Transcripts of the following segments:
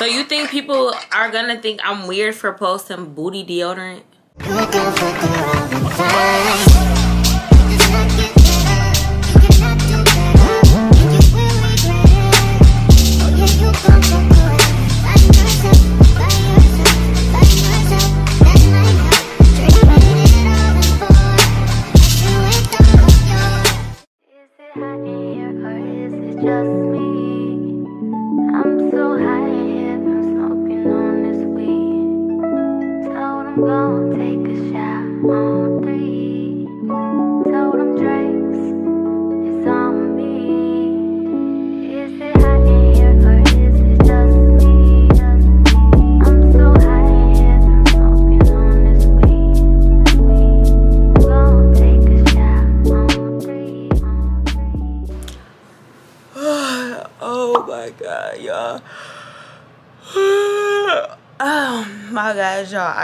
So you think people are gonna think I'm weird for posting booty deodorant?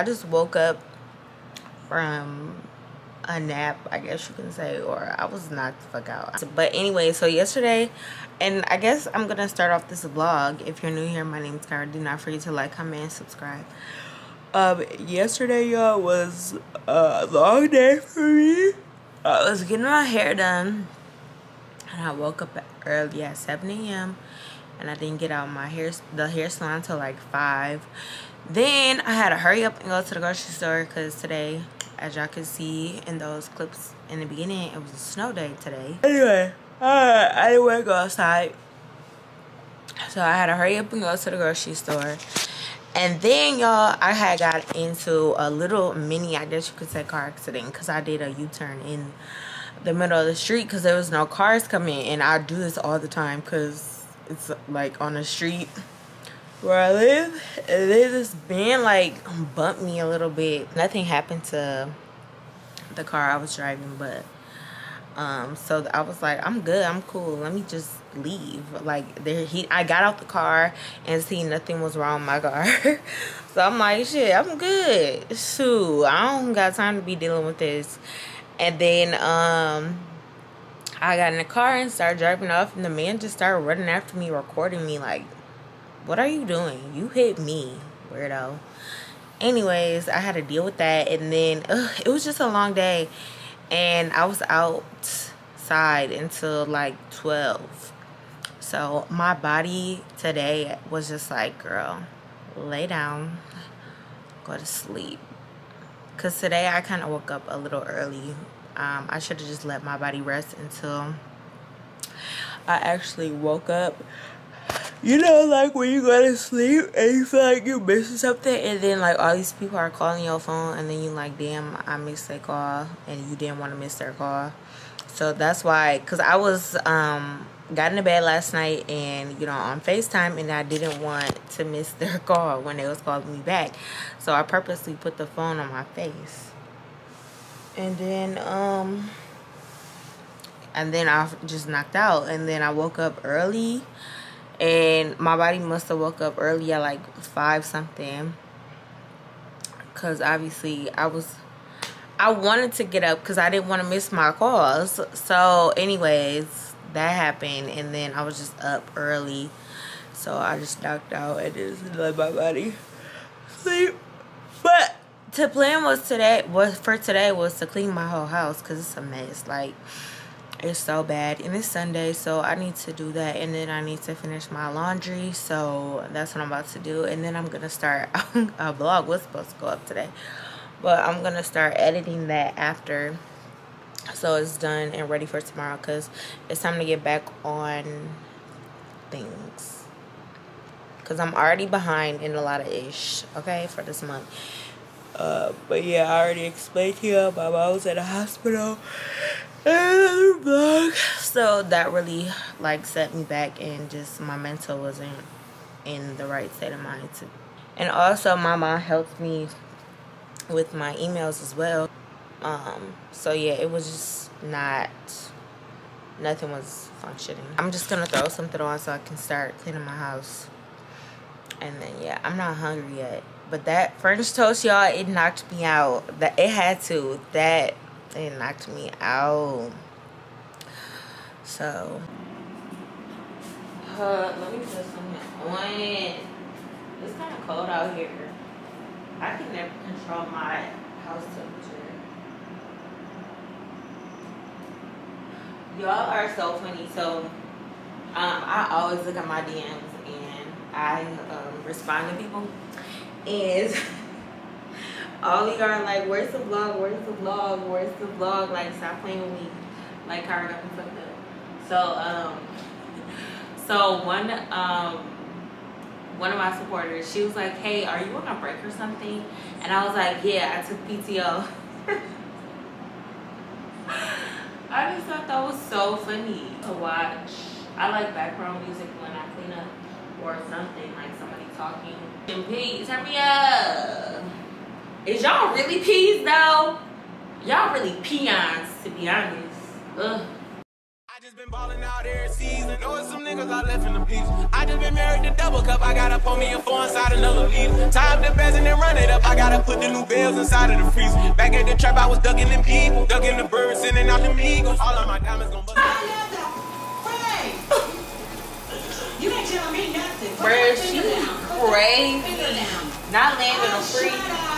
Just woke up from a nap i guess you can say or i was knocked the fuck out. But anyway so yesterday and i guess i'm gonna start off this vlog. If you're new here my name is Kirah. do not forget to like comment and subscribe. Um yesterday y'all was a long day for me. I was getting my hair done and i woke up early at 7 a.m and i didn't get out my hair the hair salon until like 5 then i had to hurry up and go to the grocery store because today as y'all can see in those clips in the beginning it was a snow day today. Anyway uh, i didn't want to go outside. So i had to hurry up and go to the grocery store. And then y'all i had got into a little mini i guess you could say car accident because i did a u-turn in the middle of the street because there was no cars coming and i do this all the time because it's like on the street where I live, they just been like bumped me a little bit. Nothing happened to the car I was driving, but um, so I was like, I'm good, I'm cool. Let me just leave. Like there, he, I got out the car and see nothing was wrong with my car. so I'm like, shit, I'm good. Shoot, I don't got time to be dealing with this. And then um, I got in the car and started driving off, and the man just started running after me, recording me like what are you doing? You hit me, weirdo. Anyways, I had to deal with that. And then ugh, it was just a long day. And I was outside until like 12. So my body today was just like, girl, lay down, go to sleep. Because today I kind of woke up a little early. Um, I should have just let my body rest until I actually woke up you know like when you go to sleep and you feel like you're missing something and then like all these people are calling your phone and then you like damn i missed their call and you didn't want to miss their call. So that's why because i was um got into bed last night and you know on facetime and i didn't want to miss their call when they was calling me back. So i purposely put the phone on my face. And then um and then i just knocked out. And then i woke up early and my body must have woke up early at like five something. Because obviously i was i wanted to get up because i didn't want to miss my calls. So anyways that happened and then i was just up early. So i just knocked out and just let my body sleep. But the plan was today was for today was to clean my whole house because it's a mess. Like it's so bad and it's sunday so i need to do that and then i need to finish my laundry so that's what i'm about to do and then i'm gonna start a vlog was supposed to go up today but i'm gonna start editing that after so it's done and ready for tomorrow because it's time to get back on things because i'm already behind in a lot of ish okay for this month uh, but yeah i already explained to you my mom was at the hospital. So that really like set me back and just my mental wasn't in the right state of mind to and also my mom helped me with my emails as well. Um so yeah it was just not nothing was functioning. I'm just gonna throw something on so i can start cleaning my house. And then yeah i'm not hungry yet but that french toast y'all it knocked me out that it had to that it knocked me out. So, uh, let me put something on. It's kind of cold out here. I can never control my house temperature. Y'all are so funny. So, um, I always look at my DMs and I um, respond to people. And all y'all are like, where's the vlog? Where's the vlog? Where's the vlog? Like, stop playing with me. Like, Kirah got me fucked up. So, um, so one, um, one of my supporters, she was like, hey, are you on a break or something? And I was like, yeah, I took PTO. I just thought that was so funny to watch. I like background music when I clean up or something, like somebody talking. And please, turn me up. Is y'all really peas though? Y'all really peons, to be honest. Ugh just been balling out every season. Know some niggas I left in the beach. I just been married to double cup. I gotta pour me a four inside another lead. Time the best and then run it up. I gotta put the new bells inside of the freezer. Back at the trap, I was ducking them people. Ducking the birds, sending out the eagles. All of my diamonds gon' bust. You ain't telling me nothing. Bruh, she crazy. Not landing on free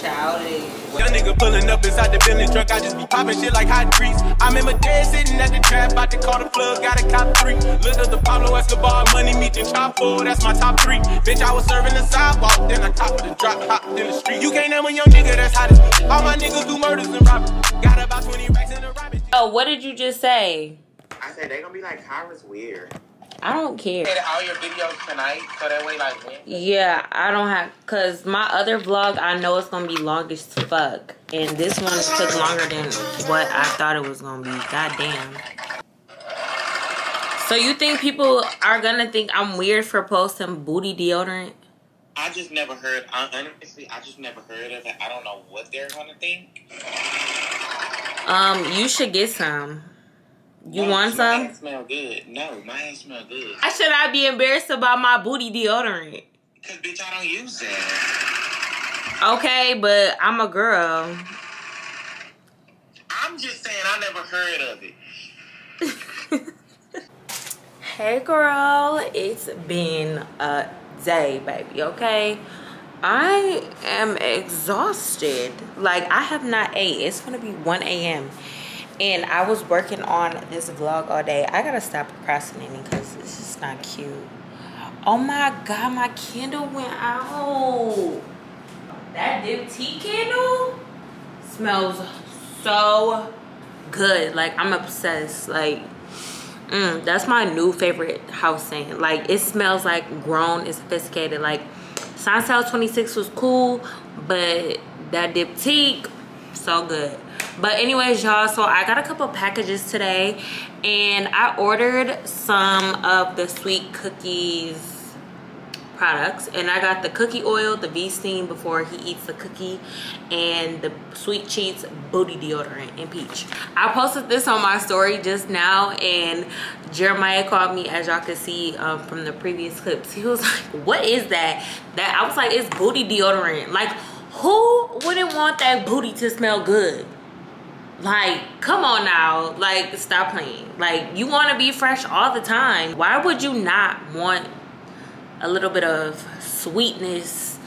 childish. Young nigga pulling up inside the Bentley truck. I just be popping shit like hot grease. I remember dead sitting at the trap, about to call the plug, got a cop three. Look at the Pablo Escobar, money meet the chop four, that's my top three. Bitch, I was serving the sidewalk, then I top of the drop, hop in the street. You can't name a young nigga that's hot as me. All my niggas do murders and robberies. Got about 20 racks in the rabbit. Oh, what did you just say? I said they gonna be like, Kirah's weird. I don't care. all your videos tonight, so that way, like, yeah, I don't have, cause my other vlog, I know it's gonna be long as fuck, and this one took longer than what I thought it was gonna be. God damn. So you think people are gonna think I'm weird for posting booty deodorant? I just never heard. Honestly, I just never heard of it. I don't know what they're gonna think. Um, you should get some. You no, want some? My smell good. No, my ass smell good. I should not be embarrassed about my booty deodorant. Cause bitch, I don't use that. Okay, but I'm a girl. I'm just saying I never heard of it. hey girl, it's been a day, baby, okay? I am exhausted. Like I have not ate. It's gonna be 1 a.m and I was working on this vlog all day. I gotta stop procrastinating because it's just not cute. Oh my god, my candle went out. That Diptyque candle smells so good. Like I'm obsessed. Like mm, that's my new favorite house scent. Like it smells like grown and sophisticated. Like Santal 26 was cool, but that Diptyque, so good but anyways y'all so i got a couple packages today and i ordered some of the sweet cookies products and i got the cookie oil the v-steam before he eats the cookie and the Sweet Cheeks booty deodorant and peach. I posted this on my story just now and jeremiah called me as y'all could see um, from the previous clips. He was like what is that? That i was like it's booty deodorant. Like who wouldn't want that booty to smell good like, come on now. Like, stop playing. Like, you want to be fresh all the time. Why would you not want a little bit of sweetness,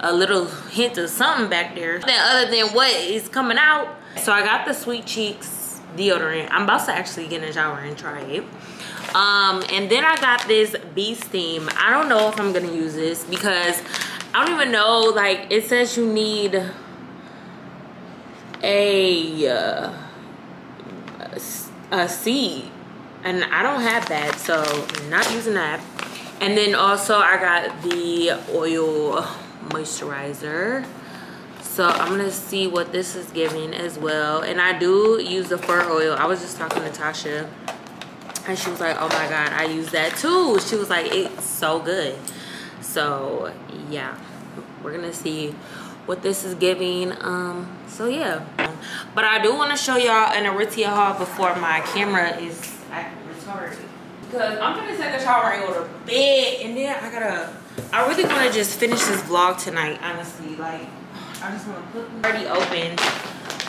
a little hint of something back there, other than what is coming out? So I got the Sweet Cheeks deodorant. I'm about to actually get in the shower and try it. Um, and then I got this V-Steam. I don't know if I'm going to use this because I don't even know. Like, it says you need a uh, a seed and I don't have that so not using that. And then also I got the oil moisturizer. So I'm gonna see what this is giving as well. And I do use the fur oil. I was just talking to Tasha and she was like oh my god I use that too. She was like it's so good. So yeah. We're gonna see what this is giving um so yeah. But i do want to show y'all an aritzia haul before my camera is retarded because i'm gonna take a shower and go to bed and then i gotta i really want to just finish this vlog tonight honestly. Like i just want to put already opened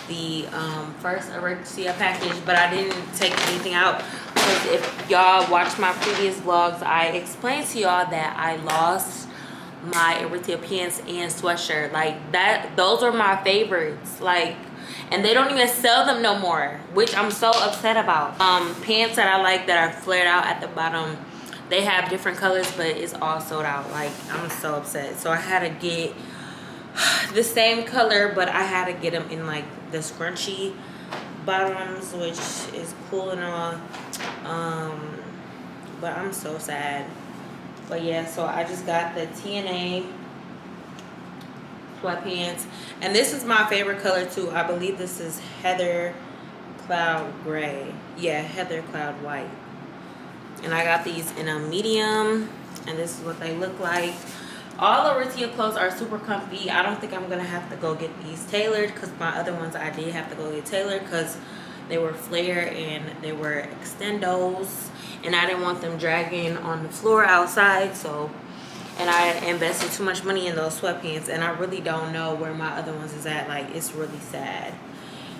the um, first Aritzia package but i didn't take anything out. Because if y'all watch my previous vlogs, I explained to y'all that I lost my Aritzia pants and sweatshirt. Like that, those are my favorites. Like, and they don't even sell them no more, which I'm so upset about. Um, pants that I like that are flared out at the bottom, they have different colors, but it's all sold out. Like, I'm so upset. So I had to get the same color, but I had to get them in like the scrunchy bottoms, which is cool and all. Um, but I'm so sad. But yeah, so I just got the TNA sweatpants. And this is my favorite color too. I believe this is Heather Cloud Gray. Yeah, Heather Cloud White. And I got these in a medium. And this is what they look like. All the Aritzia clothes are super comfy. I don't think I'm going to have to go get these tailored. Because my other ones I did have to go get tailored. Because they were flare and they were extendos. And I didn't want them dragging on the floor outside. So and I invested too much money in those sweatpants and I really don't know where my other ones is at like it's really sad.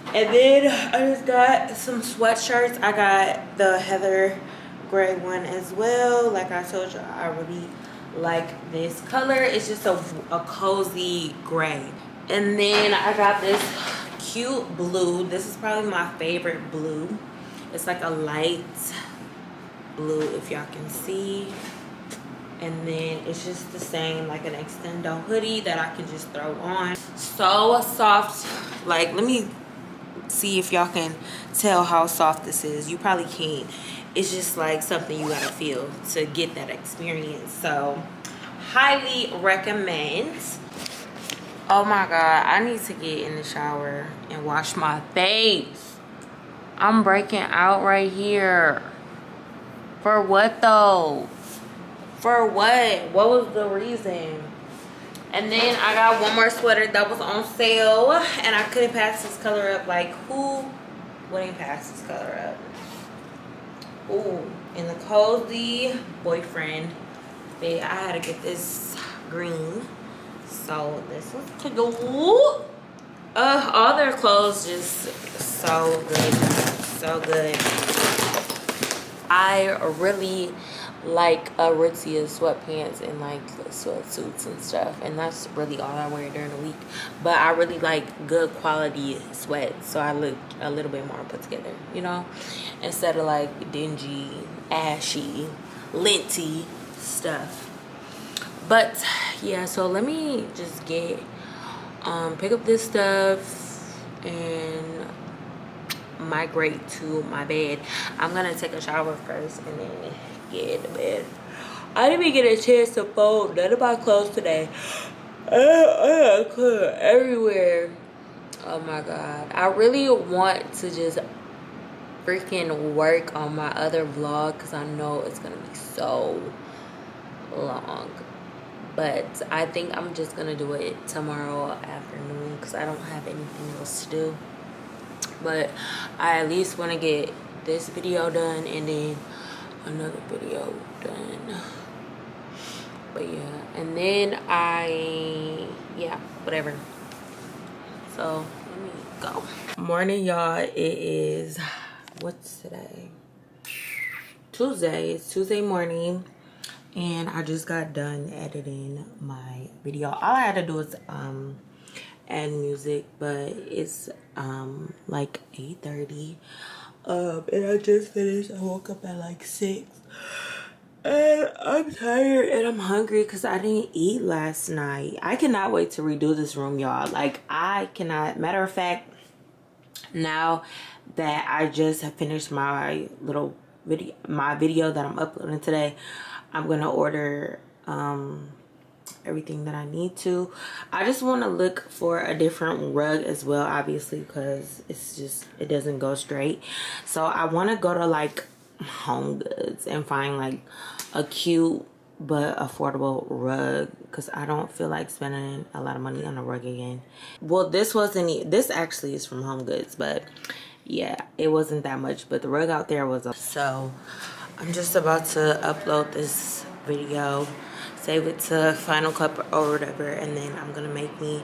And then I just got some sweatshirts. I got the Heather gray one as well. Like I told you I really like this color. It's just a, a cozy gray. And then I got this cute blue. This is probably my favorite blue. It's like a light blue if y'all can see. And then it's just the same like an extendo hoodie that I can just throw on. So soft like let me see if y'all can tell how soft this is. You probably can't. It's just like something you gotta feel to get that experience. So highly recommend. Oh my god I need to get in the shower and wash my face. I'm breaking out right here for what though for what? What was the reason? And then I got one more sweater that was on sale. And I couldn't pass this color up. Like, who wouldn't pass this color up? Ooh, in the cozy boyfriend fit. I had to get this green. So this was cool. Uh, all their clothes just so good. So good. I really like Aritzia sweatpants and like sweatsuits and stuff and that's really all I wear during the week. But I really like good quality sweats so I look a little bit more put together you know? Instead of like dingy ashy linty stuff. But yeah so let me just get um pick up this stuff and migrate to my bed I'm gonna take a shower first and then get in bed. I didn't even get a chance to fold none of my clothes today. I, I clear everywhere. Oh my god. I really want to just freaking work on my other vlog because I know it's gonna be so long. But I think I'm just gonna do it tomorrow afternoon because I don't have anything else to do. But I at least want to get this video done and then another video done. But yeah and then i yeah whatever. So let me go. Morning y'all. It is what's today? Tuesday. It's tuesday morning and i just got done editing my video. All i had to do is um add music but it's um like 8 30 um, and I just finished. I woke up at like 6. And I'm tired and I'm hungry because I didn't eat last night. I cannot wait to redo this room, y'all. Like, I cannot. Matter of fact, now that I just have finished my little video, my video that I'm uploading today, I'm to order um, everything that I need to. I just want to look for a different rug as well, obviously, because it's just, it doesn't go straight. So I want to go to like Home Goods and find like a cute but affordable rug because I don't feel like spending a lot of money on a rug again. Well, this wasn't, this actually is from Home Goods, but yeah, it wasn't that much, but the rug out there was. A so I'm just about to upload this video save it to Final Cut or whatever, and then I'm gonna make me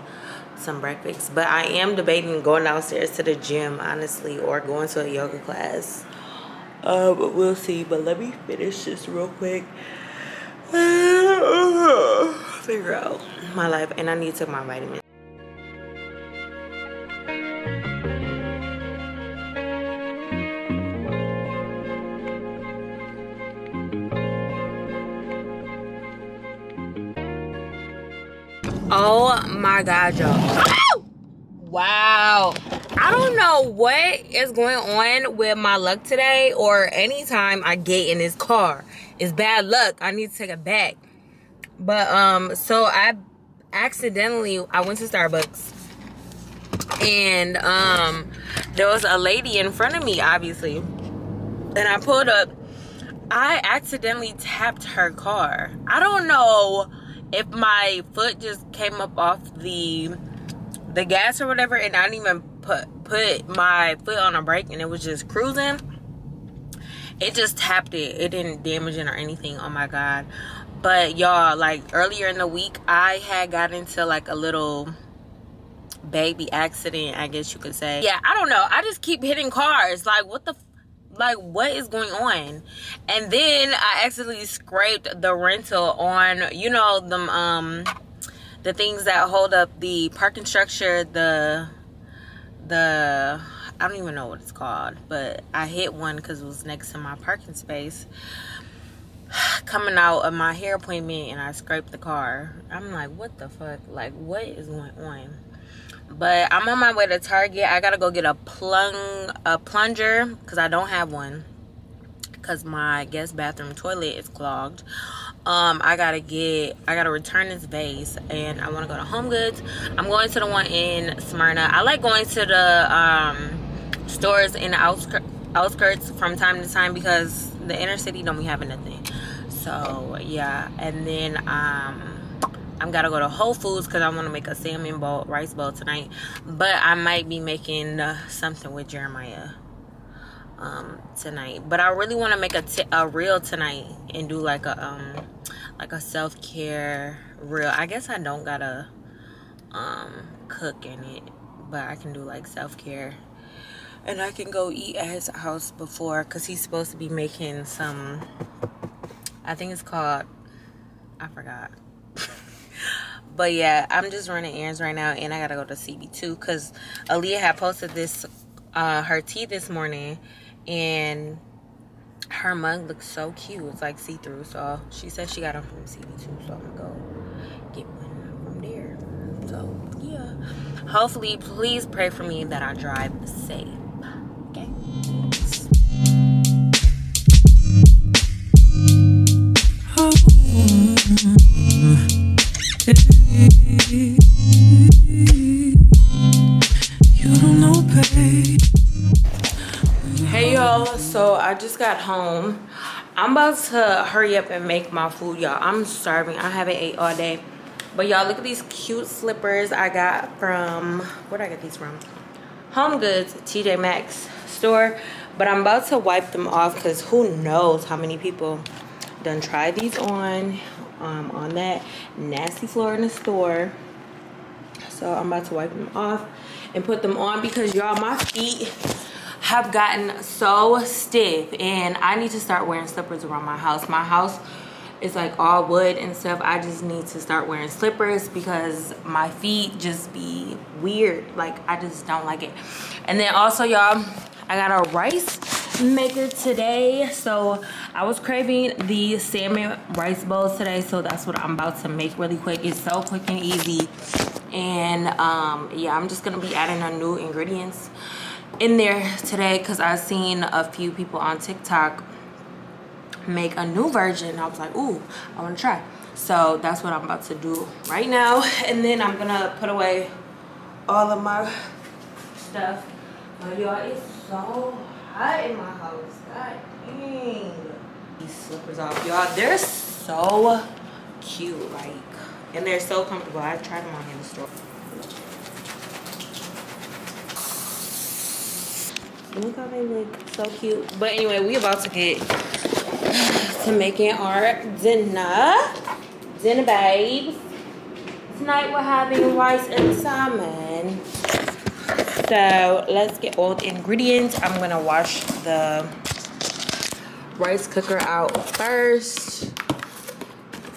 some breakfast. But I am debating going downstairs to the gym, honestly, or going to a yoga class. Um, we'll see. But let me finish this real quick. Figure out my life, and I need to take my vitamins. Oh my god, y'all. Wow. I don't know what is going on with my luck today or anytime I get in this car. It's bad luck. I need to take it back. But um so I accidentally I went to Starbucks and um there was a lady in front of me obviously. And I pulled up I accidentally tapped her car. I don't know if my foot just came up off the the gas or whatever and I didn't even put put my foot on a brake and it was just cruising it just tapped it. It didn't damage it or anything. Oh my god. But y'all like earlier in the week I had got into like a little baby accident I guess you could say. Yeah I don't know. I just keep hitting cars. Like what the like what is going on? And then i accidentally scraped the rental on you know the um the things that hold up the parking structure the the i don't even know what it's called but i hit one because it was next to my parking space. Coming out of my hair appointment and i scraped the car. I'm like what the fuck? Like what is going on but i'm on my way to target. I gotta go get a plung a plunger because i don't have one. Because my guest bathroom toilet is clogged. Um i gotta get i gotta return this vase and i want to go to home goods. I'm going to the one in smyrna. I like going to the um stores in the outskirts outskirts from time to time because the inner city don't be having nothing. So yeah. And then um I'm gotta go to Whole Foods because I want to make a salmon bowl, rice bowl tonight. But I might be making uh, something with Jeremiah um, tonight. But I really want to make a, a reel tonight and do like a um like a self care reel. I guess I don't gotta um cook in it, but I can do like self care. And I can go eat at his house before because he's supposed to be making some. I think it's called. I forgot. But yeah i'm just running errands right now and i gotta go to cb2 because Aaliyah had posted this uh her tea this morning and her mug looks so cute. It's like see-through so she said she got them from cb2 so i'm gonna go get one from there. So yeah. Hopefully please pray for me that i drive safe so I just got home. I'm about to hurry up and make my food, y'all. I'm starving. I haven't ate all day. But y'all, look at these cute slippers I got from, where did I get these from? Home Goods, TJ Maxx store. But I'm about to wipe them off because who knows how many people done tried these on um, on that nasty floor in the store. So I'm about to wipe them off and put them on because y'all, my feet have gotten so stiff and I need to start wearing slippers around my house. My house is like all wood and stuff. I just need to start wearing slippers because my feet just be weird. Like I just don't like it. And then also y'all, I got a rice maker today so i was craving the salmon rice bowls today so that's what i'm about to make really quick it's so quick and easy and um yeah i'm just gonna be adding a new ingredients in there today because i've seen a few people on tiktok make a new version i was like ooh i want to try so that's what i'm about to do right now and then i'm gonna put away all of my stuff but y'all it's so hot in my house. God dang. These slippers off, y'all. They're so cute, like, and they're so comfortable. I tried them on in the store. Look how they look so cute. But anyway, we about to get to making our dinner. Dinner, babes. Tonight we're having rice and salmon so let's get all the ingredients i'm gonna wash the rice cooker out first.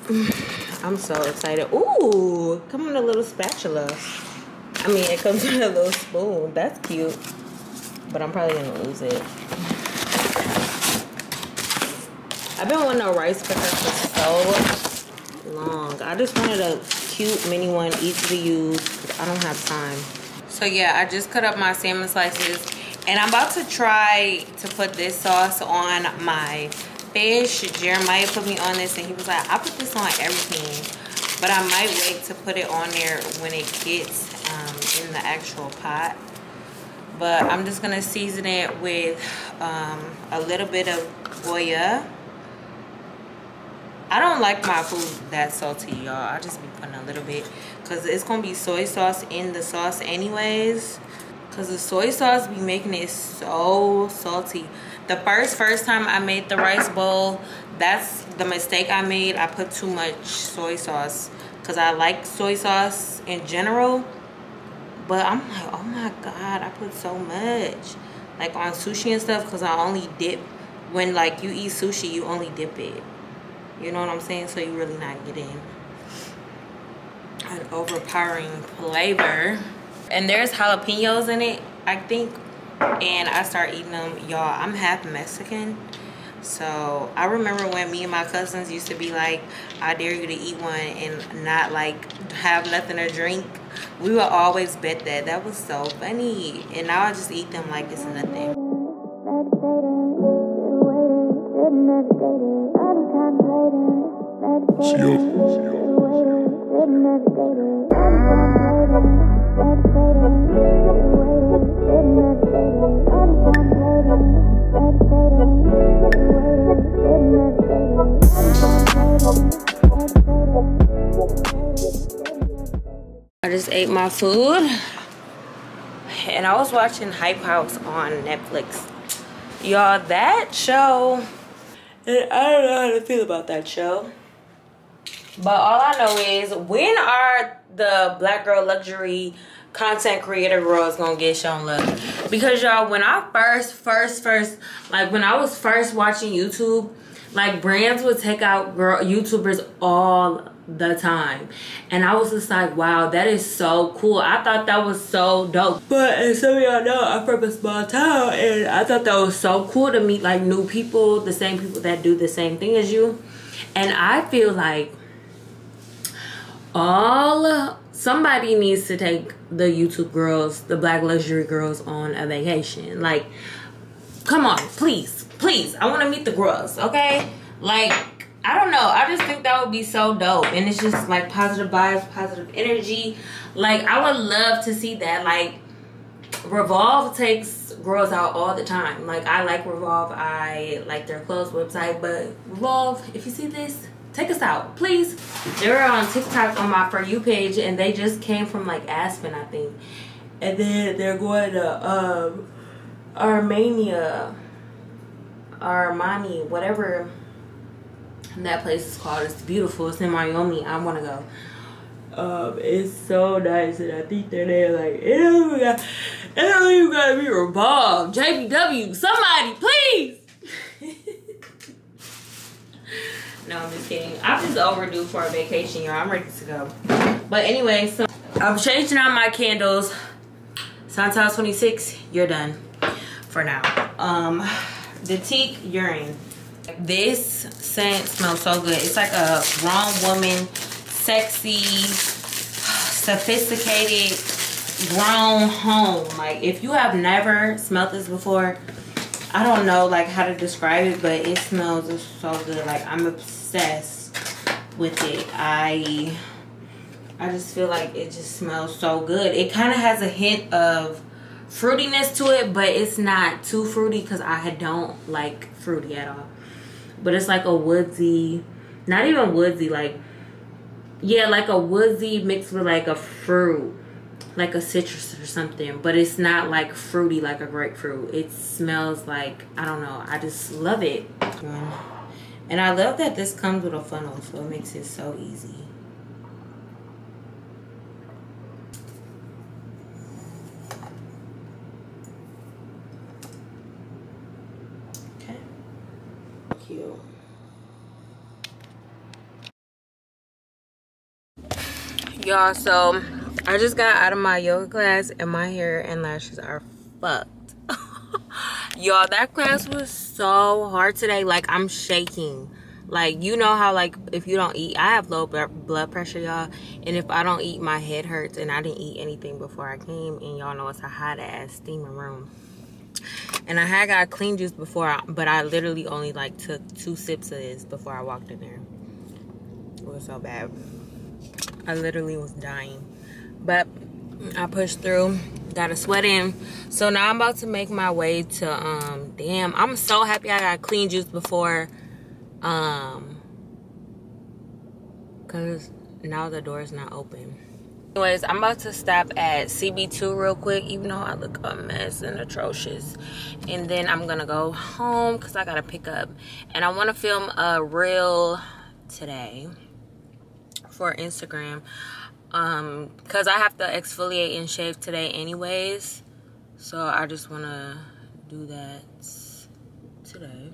I'm so excited. Ooh, come on a little spatula. I mean, it comes in a little spoon. That's cute. But I'm probably gonna lose it. I've been wanting a rice cooker for so long. I just wanted a cute mini one, easy to use. I don't have time. So yeah, I just cut up my salmon slices. And I'm about to try to put this sauce on my fish. Jeremiah put me on this and he was like, I put this on everything. But I might wait to put it on there when it gets um, in the actual pot. But I'm just to season it with um, a little bit of Goya. I don't like my food that salty, y'all. I'll just be putting a little bit. Because it's to be soy sauce in the sauce anyways. Because the soy sauce be making it so salty the first first time i made the rice bowl that's the mistake i made i put too much soy sauce because i like soy sauce in general but i'm like oh my god i put so much like on sushi and stuff because i only dip when like you eat sushi you only dip it you know what i'm saying so you really not getting an overpowering flavor and there's jalapenos in it i think and I start eating them. Y'all, I'm half Mexican. So I remember when me and my cousins used to be like, I dare you to eat one and not like have nothing to drink. We would always bet that. That was so funny. And now I just eat them like it's nothing. I just ate my food and I was watching Hype House on Netflix. Y'all, that show, I don't know how to feel about that show. But all I know is when are the black girl luxury content creator girls gonna get shown love because y'all when i first first first like when i was first watching youtube like brands would take out girl youtubers all the time and i was just like wow that is so cool i thought that was so dope but as some of y'all know i'm from a small town and i thought that was so cool to meet like new people the same people that do the same thing as you and i feel like all somebody needs to take the YouTube girls, the black luxury girls on a vacation. Like, come on, please, please. I want to meet the girls, okay? Like, I don't know. I just think that would be so dope. And it's just like positive vibes, positive energy. Like, I would love to see that. Like, Revolve takes girls out all the time. Like, I like Revolve. I like their clothes website. But Revolve, if you see this, take us out please they were on tiktok on my for you page and they just came from like aspen i think and then they're going to um armenia armani whatever that place is called it's beautiful it's in miami i want to go um it's so nice and i think they're there like it don't got it don't even gotta be revolved jbw somebody please No, I'm just kidding. I'm just overdue for a vacation, y'all. I'm ready to go. But anyway, so I'm changing out my candles. Santal 26, you're done for now. Um, the teak urine. This scent smells so good. It's like a grown woman, sexy, sophisticated, grown home. Like if you have never smelled this before, I don't know like how to describe it, but it smells so good. Like I'm obsessed with it. I I just feel like it just smells so good. It kind of has a hint of fruitiness to it, but it's not too fruity because I don't like fruity at all. But it's like a woodsy, not even woodsy, like, yeah, like a woodsy mixed with like a fruit like a citrus or something but it's not like fruity like a grapefruit. It smells like i don't know i just love it. And i love that this comes with a funnel so it makes it so easy okay y'all so i just got out of my yoga class and my hair and lashes are fucked. Y'all that class was so hard today. Like i'm shaking. Like you know how like if you don't eat i have low blood pressure y'all and if i don't eat my head hurts and i didn't eat anything before i came and y'all know it's a hot ass steaming room. And i had got clean juice before but i literally only like took two sips of this before i walked in there. It was so bad i literally was dying. But i pushed through got a sweat in. So now i'm about to make my way to um damn i'm so happy i got clean juice before um because now the door is not open. Anyways i'm about to stop at cb2 real quick even though i look a mess and atrocious. And then i'm gonna go home because i gotta pick up. And i want to film a reel today for instagram um because i have to exfoliate and shave today anyways. So i just want to do that today.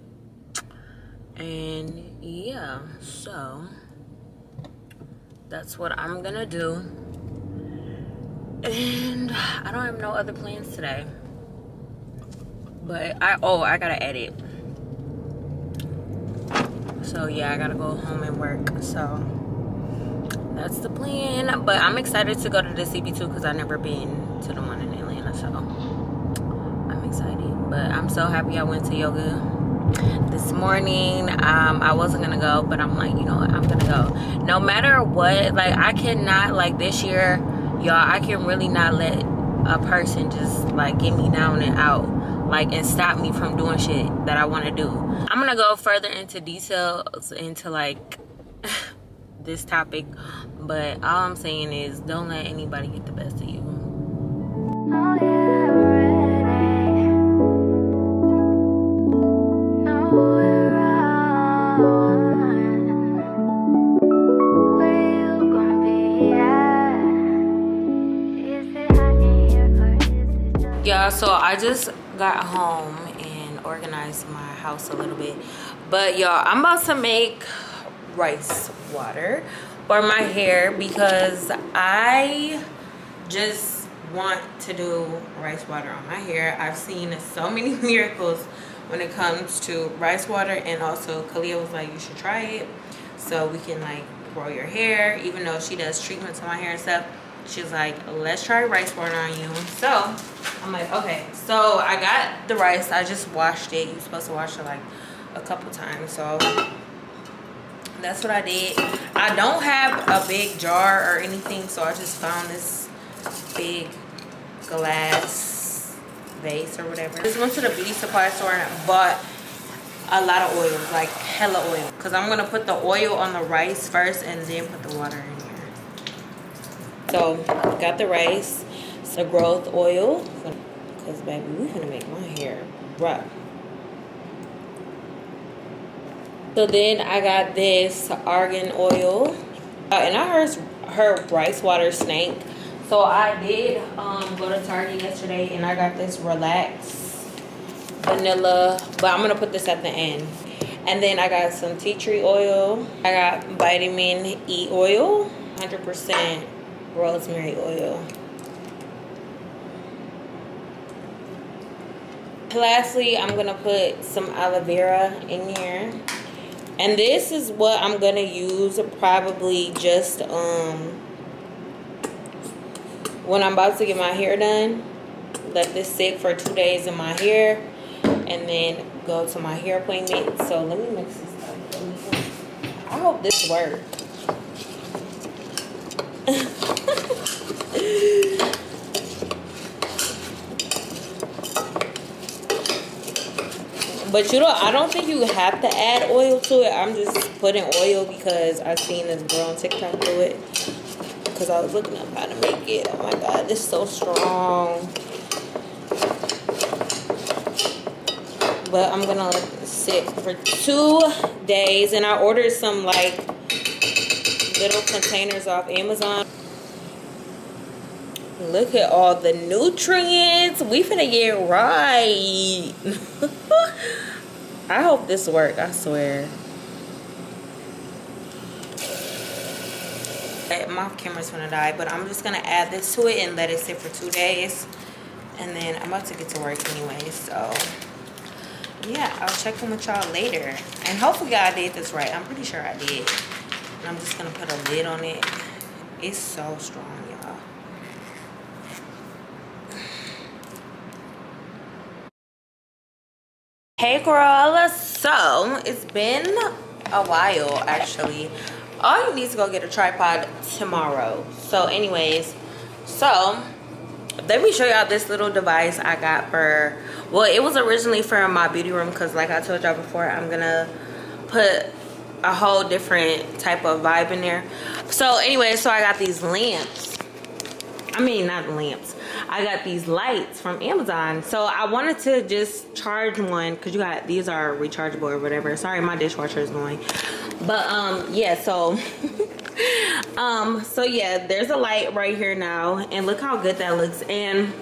And yeah so that's what i'm gonna do. And i don't have no other plans today. But i oh i gotta edit. So yeah i gotta go home and work so that's the plan but i'm excited to go to the cb2 because i've never been to the one in atlanta so i'm excited. But i'm so happy i went to yoga this morning. Um, i wasn't gonna go but i'm like you know what? I'm gonna go. No matter what like i cannot like this year y'all i can really not let a person just like get me down and out like and stop me from doing shit that i want to do. I'm gonna go further into details into like this topic but all i'm saying is don't let anybody get the best of you oh, yeah. Yeah, so I just got home and organized my house a little bit. But y'all, I'm about to make rice water for my hair because I just want to do rice water on my hair. I've seen so many miracles when it comes to rice water and also Kalia was like you should try it so we can like grow your hair. Even though she does treatments on my hair and stuff she's like let's try rice water on you. So i'm like okay. So i got the rice. I just washed it. You're supposed to wash it like a couple times. So that's what i did i don't have a big jar or anything so i just found this big glass vase or whatever. Just went to the beauty supply store and bought a lot of oil, like hella oil. Cause I'm gonna put the oil on the rice first and then put the water in here. So got the rice, the growth oil. Cause baby, we're gonna make my hair rough. So then I got this argan oil. Uh, and I heard her rice water snake so I did um, go to Target yesterday and I got this Relax Vanilla, but I'm gonna put this at the end. And then I got some tea tree oil. I got vitamin E oil, 100% rosemary oil. Lastly, I'm gonna put some aloe vera in here. And this is what I'm gonna use probably just um when I'm about to get my hair done, let this sit for two days in my hair and then go to my hair appointment. So let me mix this up. I hope this works. but you know i don't think you have to add oil to it i'm just putting oil because i've seen this girl on tiktok do it because I was looking up how to make it. Oh my god, this is so strong. But I'm gonna let this sit for two days. And I ordered some like little containers off Amazon. Look at all the nutrients. We finna get right. I hope this work, I swear. My camera's gonna die, but I'm just gonna add this to it and let it sit for two days. And then I'm about to get to work anyway, so yeah, I'll check in with y'all later. And hopefully I did this right. I'm pretty sure I did. And I'm just gonna put a lid on it. It's so strong, y'all. Hey girl, so it's been a while actually. All you need to go get a tripod tomorrow. So anyways, so let me show y'all this little device I got for, well it was originally for my beauty room because like I told y'all before, I'm gonna put a whole different type of vibe in there. So anyway, so I got these lamps. I mean, not lamps. I got these lights from Amazon. So I wanted to just charge one because you got these are rechargeable or whatever. Sorry, my dishwasher is going. But um, yeah. So um, so yeah, there's a light right here now, and look how good that looks. And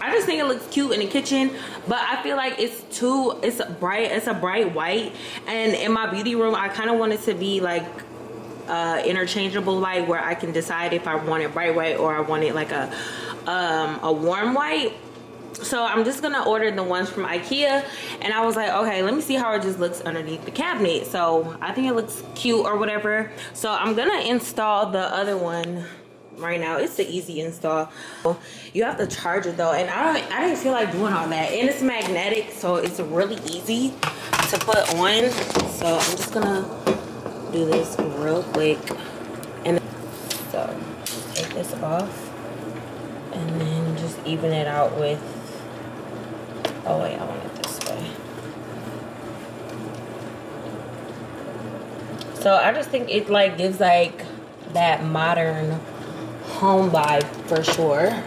I just think it looks cute in the kitchen, but I feel like it's too, it's bright, it's a bright white. And in my beauty room, I kind of want it to be like uh, interchangeable light where I can decide if I want it bright white or I want it like a, um, a warm white. So I'm just gonna order the ones from Ikea and I was like, okay, let me see how it just looks underneath the cabinet. So I think it looks cute or whatever. So I'm gonna install the other one right now. It's the easy install. You have to charge it though, and I don't. I didn't feel like doing all that. And it's magnetic, so it's really easy to put on. So I'm just gonna do this real quick, and so take this off, and then just even it out with. Oh wait, I want it this way. So I just think it like gives like that modern home vibe for sure.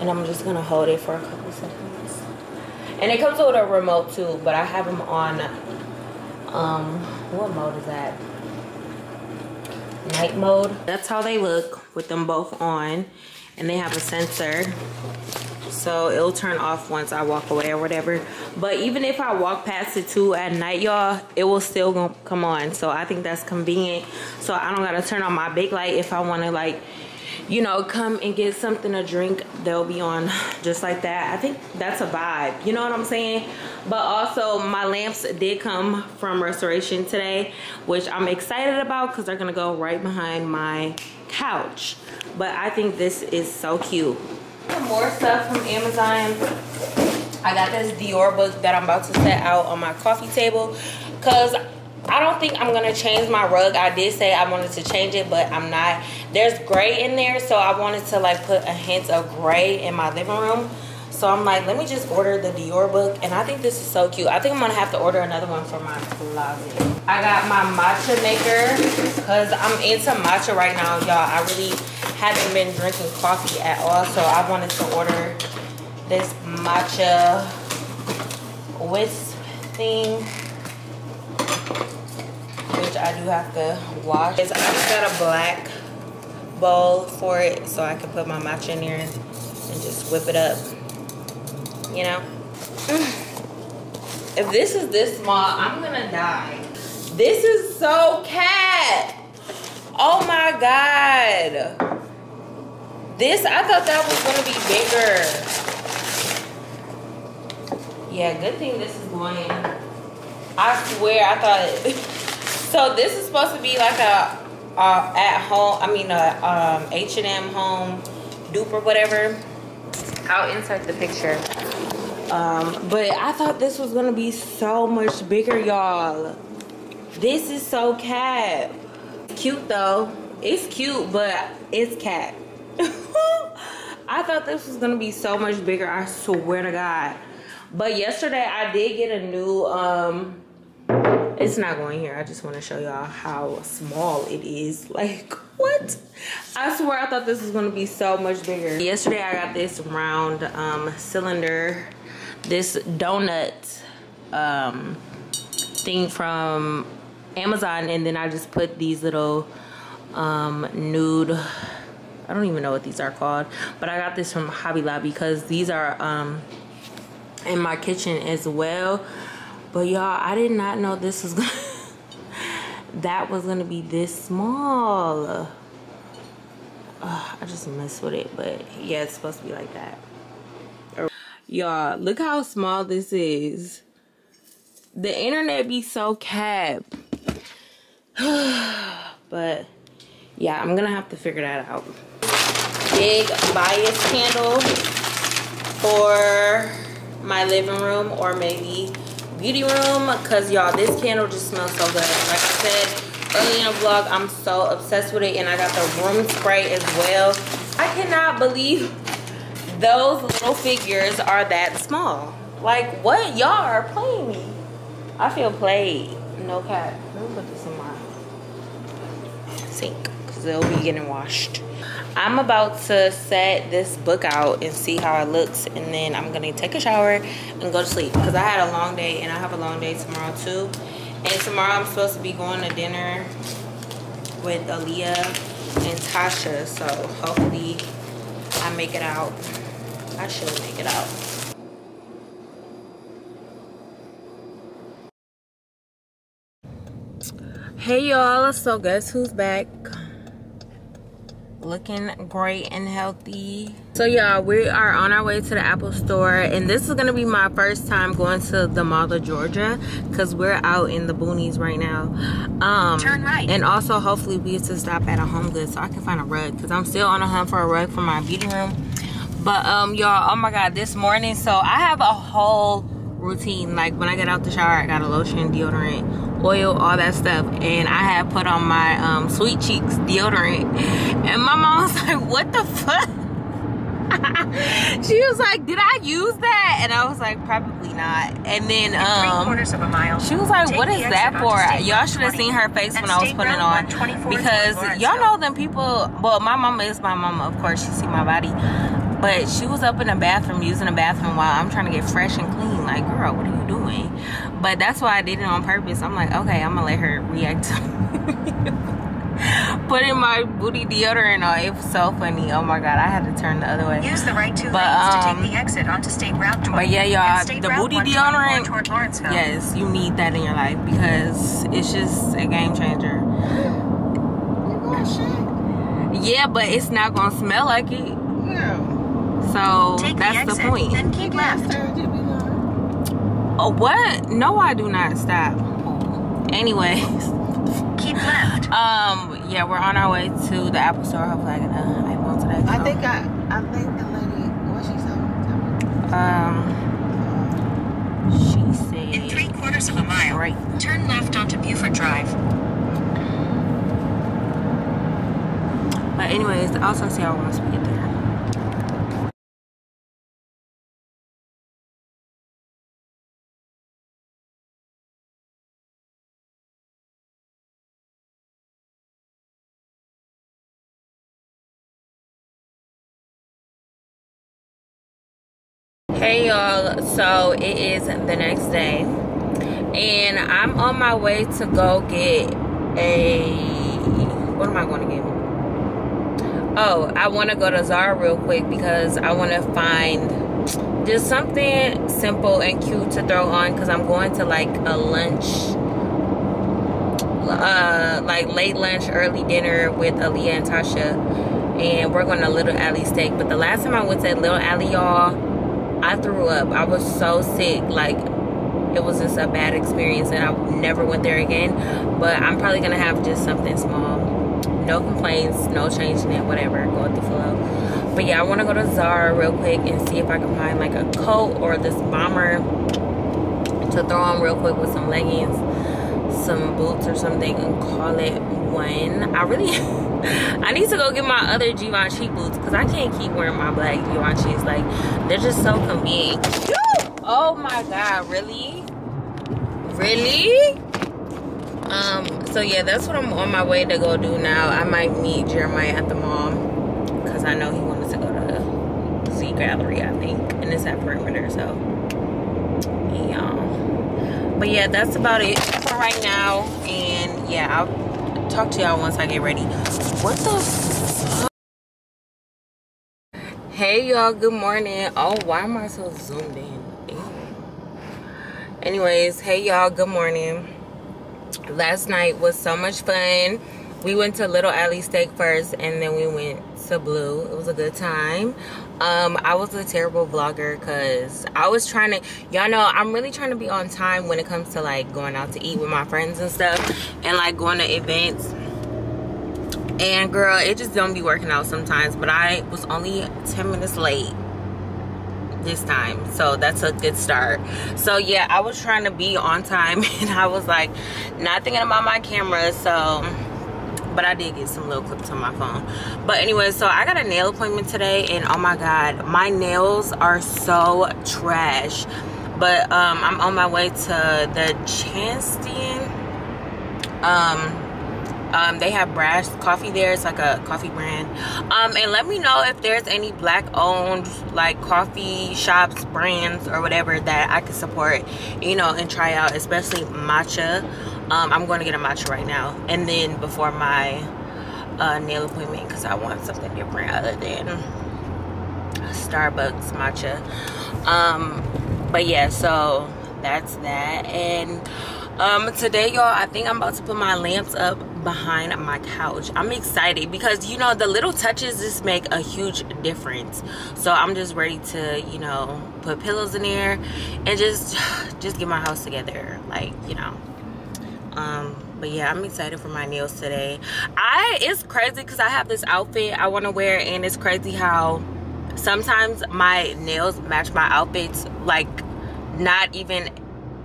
And I'm just gonna hold it for a couple. And it comes with a remote too, but I have them on, um, what mode is that? Night mode. That's how they look with them both on. And they have a sensor so it'll turn off once I walk away or whatever. But even if I walk past it too at night, y'all, it will still come on. So I think that's convenient. So I don't gotta turn on my big light if I wanna like, you know, come and get something to drink, they'll be on just like that. I think that's a vibe, you know what I'm saying? But also my lamps did come from restoration today, which I'm excited about because they're gonna go right behind my couch. But I think this is so cute more stuff from Amazon. I got this Dior book that I'm about to set out on my coffee table because I don't think I'm gonna change my rug. I did say I wanted to change it, but I'm not. There's gray in there, so I wanted to like put a hint of gray in my living room. So I'm like, let me just order the Dior book. And I think this is so cute. I think I'm gonna have to order another one for my closet. I got my matcha maker because I'm into matcha right now, y'all. I really haven't been drinking coffee at all. So I wanted to order this matcha whisk thing. I do have to wash. I just got a black bowl for it so I can put my matcha in there and just whip it up you know? If this is this small, I'm gonna die. This is so cat. Oh my God. This, I thought that was gonna be bigger. Yeah, good thing this is going. I swear, I thought. so this is supposed to be like a uh, at home. I mean, a um, H&M home dupe or whatever. I'll insert the picture. Um, but I thought this was gonna be so much bigger, y'all. This is so cat. Cute though. It's cute, but it's cat. I thought this was gonna be so much bigger. I swear to God. But yesterday I did get a new um it's not going here. I just want to show y'all how small it is. Like, what? I swear I thought this was going to be so much bigger. Yesterday I got this round um, cylinder this donut um, thing from Amazon and then I just put these little um, nude I don't even know what these are called but I got this from Hobby Lobby because these are um, in my kitchen as well but y'all I did not know this was gonna that was gonna be this small. Uh, I just messed with it, but yeah, it's supposed to be like that. Y'all, look how small this is. The internet be so cap. but yeah, I'm gonna have to figure that out. Big bias candle for my living room or maybe beauty room because y'all this candle just smells so good. Like i said early in the vlog i'm so obsessed with it and i got the room spray as well. I cannot believe those little figures are that small. Like what y'all are playing me? I feel played. No cap. Let me put this in my sink because they'll be getting washed I'm about to set this book out and see how it looks and then I'm gonna take a shower and go to sleep. Because I had a long day and I have a long day tomorrow too. And tomorrow I'm supposed to be going to dinner with Aaliyah and Tasha so hopefully I make it out. I should make it out. Hey y'all, so guess who's back? Looking great and healthy. So y'all we are on our way to the apple store and this is gonna be my first time going to the mall of georgia because we're out in the boonies right now. Um turn right. and also hopefully we get to stop at a home goods so i can find a rug because i'm still on a hunt for a rug for my beauty room. But um y'all oh my god this morning so i have a whole routine. Like when i get out the shower i got a lotion deodorant oil, all that stuff. And I had put on my um, Sweet Cheeks deodorant. And my mom was like, what the fuck? she was like, "Did I use that?" And I was like, "Probably not." And then um, quarters of a mile, she was like, "What is that for?" Y'all should have seen her face when I was putting it on because y'all know them people. Well, my mama is my mama, of course. She see my body, but she was up in the bathroom using the bathroom while I'm trying to get fresh and clean. Like, girl, what are you doing? But that's why I did it on purpose. I'm like, okay, I'm gonna let her react Putting my booty deodorant on. It was so funny. Oh my god, I had to turn the other way. Use the right two but, lanes um, to take um, the exit onto State Route 20. But yeah, y'all, the booty deodorant. Yes, you need that in your life because it's just a game changer. Yeah, but it's not gonna smell like it. Yeah. So Take that's the, exit, the point. Then keep left. Oh, what? No, I do not stop. Anyways. Keep left. Um, yeah, we're on our way to the Apple Store. Hopefully, I get an iPhone today. So. I think I, I think the lady, what she said. Um, she said. In three quarters of a mile, right. turn left onto Buford Drive. But anyways, I'll also see how once we get there. So it is the next day. And i'm on my way to go get a what am i going to get? Oh i want to go to zara real quick because i want to find just something simple and cute to throw on because i'm going to like a lunch uh like late lunch early dinner with Aaliyah and Tasha. And we're going to Little Alley Steak. But the last time I went to Little Alley y'all I threw up. I was so sick. Like, it was just a bad experience and I never went there again. But I'm probably going to have just something small. No complaints, no changing it, whatever. Go with the flow. But yeah, I want to go to Zara real quick and see if I can find like a coat or this bomber to throw on real quick with some leggings, some boots or something and call it one. I really... I need to go get my other Givenchy boots because I can't keep wearing my black Givenchy's. Like, they're just so convenient. Oh my God, really? Really? Um, so yeah, that's what I'm on my way to go do now. I might meet Jeremiah at the mall because I know he wanted to go to the Z Gallerie, I think, and it's at Perimeter, so yeah. But yeah, that's about it for right now. And yeah, I'll talk to y'all once I get ready. What the Hey y'all, good morning. Oh, why am I so zoomed in? Anyways, hey y'all, good morning. last night was so much fun we went to little alley steak first and then we went to blue it was a good time um i was a terrible vlogger because i was trying to y'all know i'm really trying to be on time when it comes to like going out to eat with my friends and stuff and like going to events. And girl it just don't be working out sometimes but i was only 10 minutes late this time so that's a good start. So yeah i was trying to be on time and i was like not thinking about my camera so but i did get some little clips on my phone. But anyway so i got a nail appointment today and oh my god my nails are so trash. But um i'm on my way to the chanston. Um um, they have Brash coffee there. It's like a coffee brand. Um, and let me know if there's any black owned like coffee shops brands or whatever that i could support you know and try out especially matcha um, i'm going to get a matcha right now. And then before my uh, nail appointment because i want something different other than starbucks matcha. Um, but yeah so that's that. And um today y'all i think i'm about to put my lamps up behind my couch. I'm excited because you know the little touches just make a huge difference. So i'm just ready to you know put pillows in there and just just get my house together. Like you know um but yeah i'm excited for my nails today. I it's crazy because i have this outfit i want to wear and it's crazy how sometimes my nails match my outfits like not even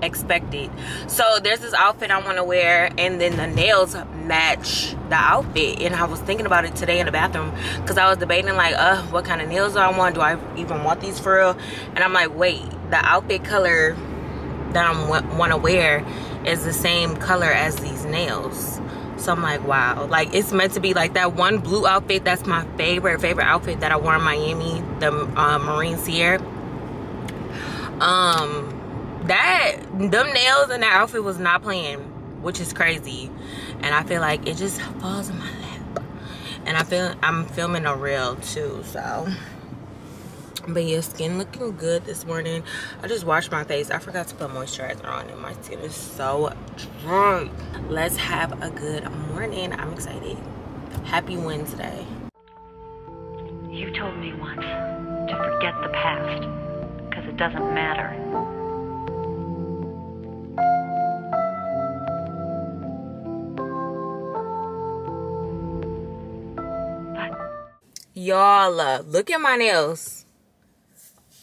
expected. So there's this outfit i want to wear and then the nails match the outfit. And i was thinking about it today in the bathroom because i was debating like uh what kind of nails do i want? Do i even want these for real? And i'm like wait the outfit color that i want to wear is the same color as these nails. So i'm like wow. Like it's meant to be like that one blue outfit that's my favorite favorite outfit that i wore in miami the uh, Marine Serre. Um that them nails and that outfit was not playing which is crazy. And i feel like it just falls in my lap. And i feel i'm filming a reel too so but yeah skin looking good this morning. I just washed my face. I forgot to put moisturizer on and my skin is so dry let's have a good morning. I'm excited. Happy wednesday. You told me once to forget the past because it doesn't matter. Y'all uh, look at my nails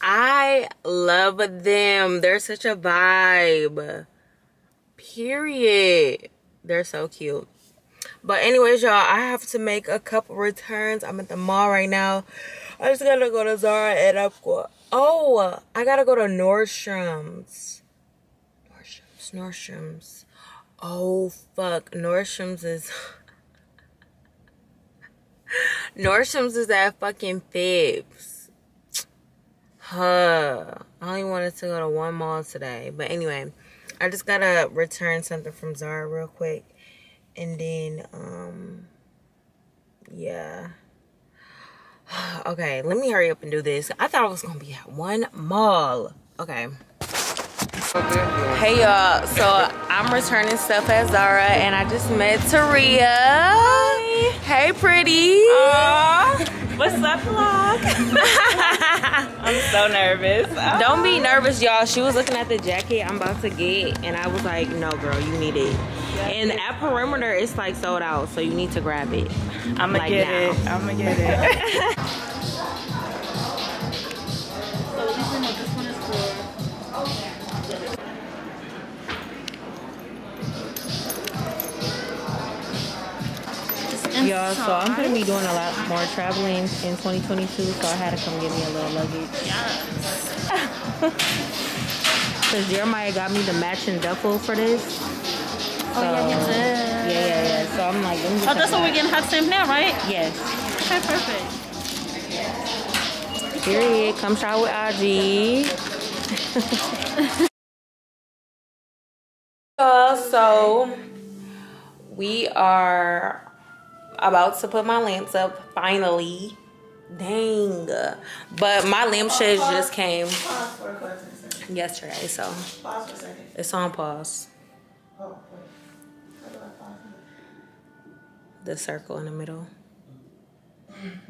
i love them. They're such a vibe. Period. They're so cute. But anyways y'all i have to make a couple returns. I'm at the mall right now. I just gotta go to zara and i'm oh i gotta go to nordstrom's. Nordstrom's nordstrom's. Oh fuck. Nordstrom's is Nordstrom's is at fucking Phipps. Huh. I only wanted to go to one mall today. But anyway, I just gotta return something from Zara real quick. And then, um, yeah. Okay, let me hurry up and do this. I thought I was gonna be at one mall. Okay. Hey y'all, so I'm returning stuff at Zara and I just met Taria. Hey pretty. What's up, vlog? So nervous. Oh. Don't be nervous, y'all. She was looking at the jacket I'm about to get and I was like, no girl, you need it. And at Perimeter, it's like sold out, so you need to grab it. I'm gonna like get now. it. I'm gonna get it. Y'all, so I'm gonna be doing a lot more traveling in 2022, so I had to come get me a little luggage. Cause Jeremiah got me the matching duffel for this. Oh, yeah, he So- did. Yeah, yeah, yeah. So I'm like, let me get Oh, that's what we're getting hot stamp now, right? Yes. Okay, perfect. Period. Come shop with IG. uh, so we are about to put my lamps up finally. Dang. But my lampshades just came Pause for a question, yesterday, so Pause for a second. it's on pause. Oh, wait. the circle in the middle.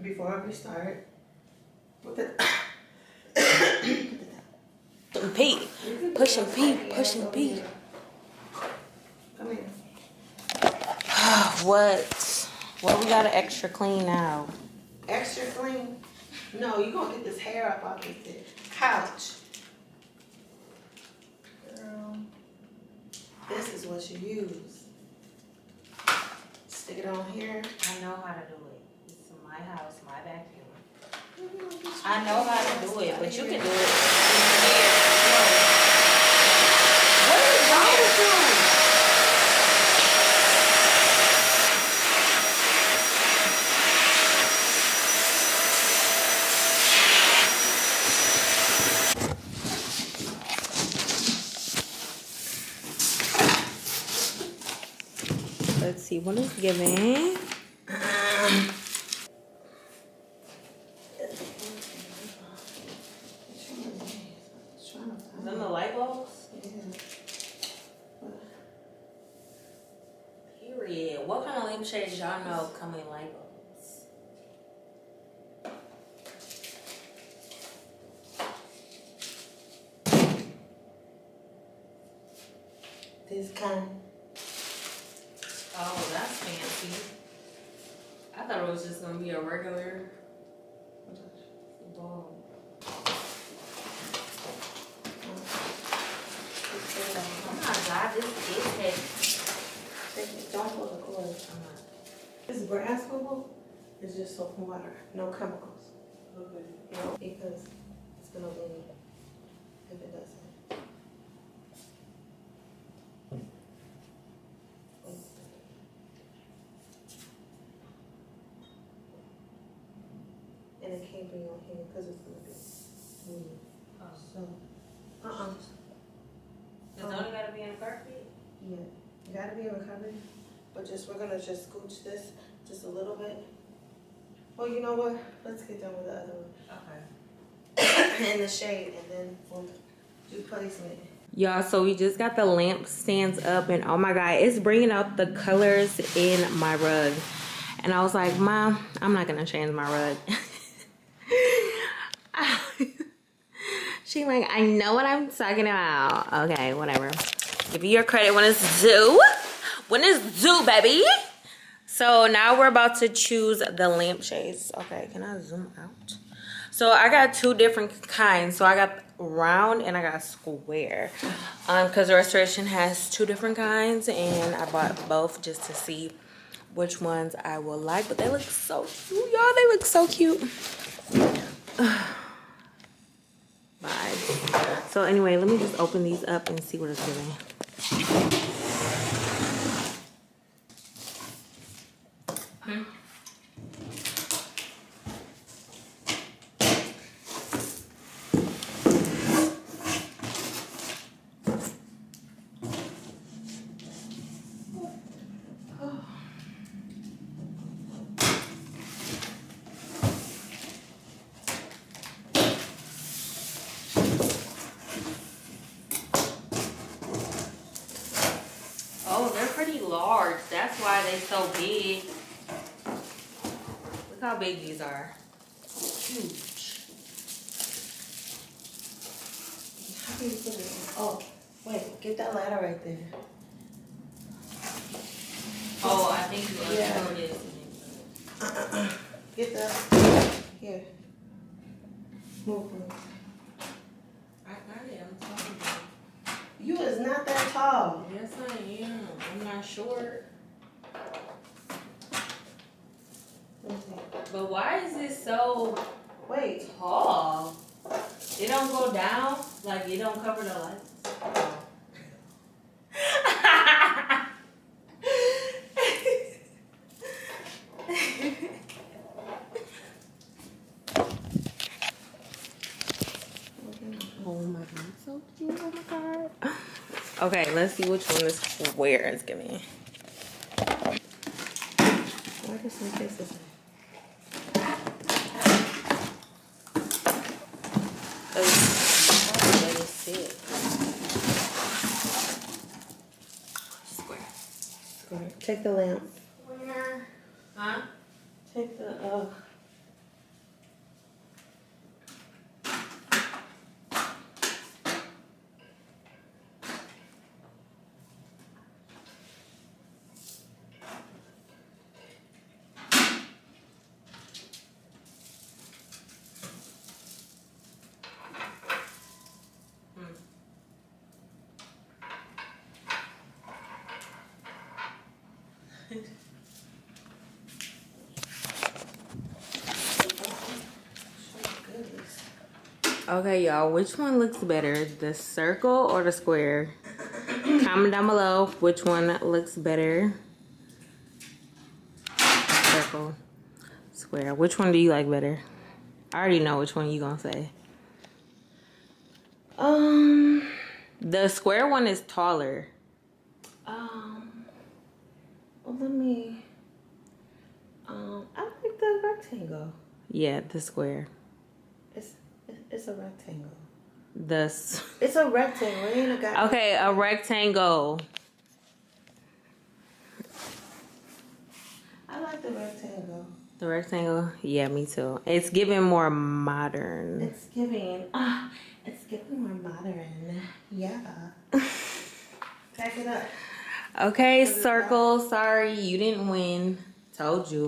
Before we start, put the Pushing P, pushing P, pushing P. come here. What? What we got to extra clean now? Extra clean. No, you're gonna get this hair up off this couch. Girl, this is what you use. Stick it on here. I know how to do it. It's my house, my vacuum. I know how to do it, but you can do it. What is wrong with you? Let's see what is giving. Is them the light bulbs? Period. What kind of lampshades y'all know come in light bulbs? This kind. Oh, that's fancy. I thought it was just gonna be a regular bulb. Oh my god, this is heavy. Take it. Don't pull the cord. I'm not- This brass bubble is just soap and water, no chemicals. You know, because it's gonna bleed if it doesn't. And it can't be on here because it's gonna be bleeding. Oh. So, uh-uh, Does it only uh-uh. gotta be in a carpet? yeah, you gotta be in recovered, but just, we're gonna just scooch this just a little bit. Well, you know what, let's get done with the other one. Okay. in the shade and then we'll do placement. Y'all, so we just got the lamp stands up and oh my god, it's bringing out the colors in my rug. And I was like, Mom, I'm not gonna change my rug. she like, I know what I'm talking about. Okay, whatever. Give you your credit when it's due. When it's due, baby. So now we're about to choose the lampshades. Okay, can I zoom out? So I got two different kinds. So I got round and I got square. Um, because the restoration has two different kinds and I bought both just to see which ones I will like. But they look so cute, y'all. They look so cute. Bye. So anyway, let me just open these up and see what it's giving. Oh, hmm they're pretty large. That's why they so big. Look how big these are. Huge. How do you put it? Oh, wait, get that ladder right there. Oh, I think you Yeah. know it is. Get the, here. Move. I got it. I'm talking about You is not that tall. Yes, I am. I'm not short. See. But why is it so Wait, tall? It don't go down? Like, it don't cover the lights? Oh my god, so cute. Oh my god. Okay, let's see which one is square is giving. why does some oh, cases? Check the lamp. Okay, y'all, which one looks better, the circle or the square? Comment down below which one looks better. Circle, square. Which one do you like better? I already know which one you gonna say. Um. The square one is taller. Um. Well, let me. Um. I like the rectangle. Yeah, the square. It's a rectangle. The s- It's a rectangle. It ain't a guy. okay, a rectangle. I like the rectangle. The rectangle. Yeah, me too. It's giving more modern. It's giving. Ah, it's giving more modern. Yeah. Pack it up. Okay, circle. Sorry, you didn't win. Told you.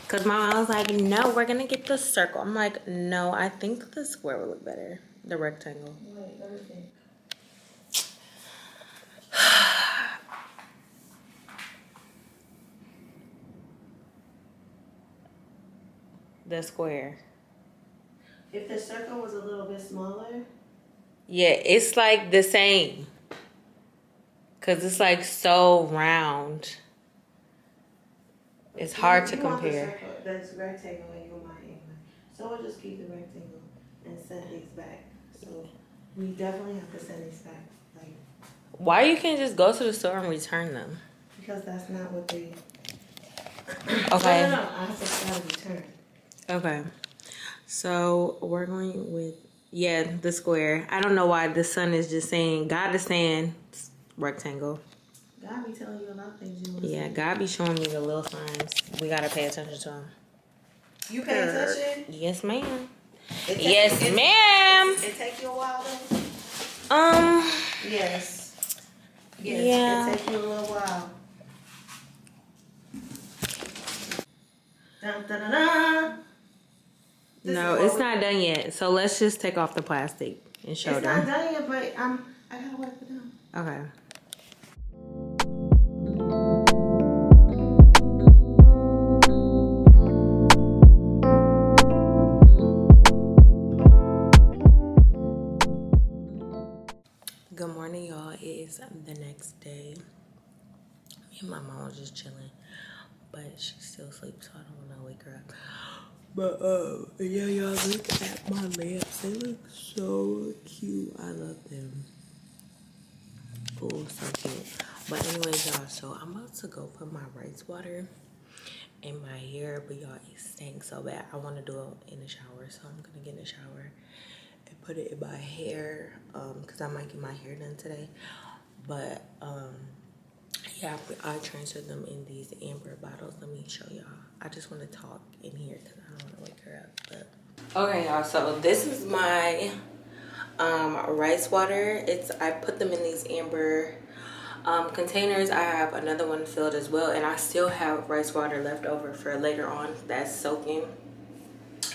Because my mom was like, no, we're going to get the circle. I'm like, no, I think the square would look better. The rectangle. Wait, let me think. The square. If the circle was a little bit smaller, Yeah, it's like the same. Because it's like so round. It's hard to compare. That's rectangle and you want angle. So we'll just keep the rectangle and send these back. So we definitely have to send these back, like Why you can't just go to the store and return them? because that's not what they. Okay. No, no, no. I have to return. Okay. So we're going with yeah, the square. I don't know why the sun is just saying God is saying rectangle. God be telling you a lot of things you want to Yeah, God be showing me the little signs. We gotta pay attention to them. You pay attention? Yes, ma'am. Yes, ma'am. It take you a while then? Um. Yes. Yes. Yeah. It take you a little while. Dun, dun, dun, No, it's not done yet. So let's just take off the plastic and show It's not done yet, but um, I gotta work it out. Okay. The next day. Me and my mom was just chilling, but she still sleeps, so I don't want to wake her up. But uh, yeah, y'all look at my lamps. They look so cute. I love them. Oh, so cute. But anyways, y'all, so I'm about to go put my rice water in my hair, but y'all, it stinks so bad. I want to do it in the shower, so I'm gonna get in the shower and put it in my hair, um, cause I might get my hair done today. But um, yeah, I transferred them in these amber bottles. Let me show y'all. I just want to talk in here because I don't want to wake her up. But okay, y'all. So this is my um, rice water. It's I put them in these amber um, containers. I have another one filled as well, and I still have rice water left over for later on. That's soaking.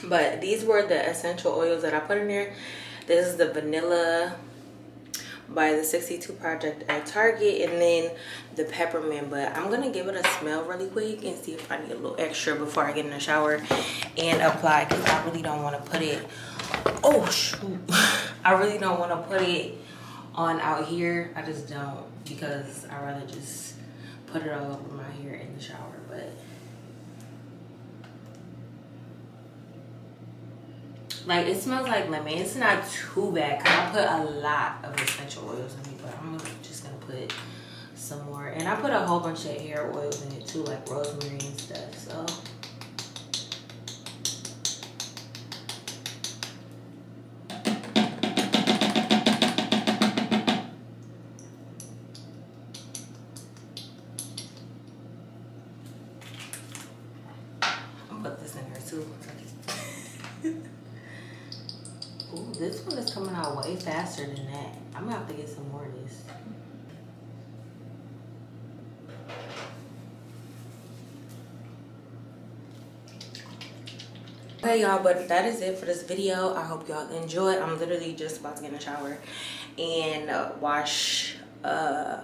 But these were the essential oils that I put in there. This is the vanilla by the 62 project at target and then the peppermint but i'm gonna give it a smell really quick and see if i need a little extra before i get in the shower and apply because i really don't want to put it oh shoot. I really don't want to put it on out here. I just don't because i rather just put it all over my hair in the shower but Like it smells like lemon. It's not too bad I put a lot of essential oils in it, but I'm just gonna put some more. And I put a whole bunch of hair oils in it too, like rosemary and stuff. So Hey y'all, but that is it for this video. I hope y'all enjoy. I'm literally just about to get in the shower and uh, wash uh,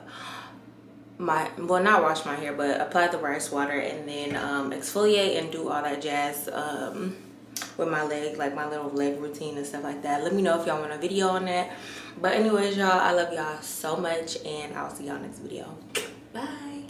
my, well not wash my hair, but apply the rice water and then um, exfoliate and do all that jazz. Um, with my leg like my little leg routine and stuff like that let me know if y'all want a video on that but anyways y'all i love y'all so much and i'll see y'all next video bye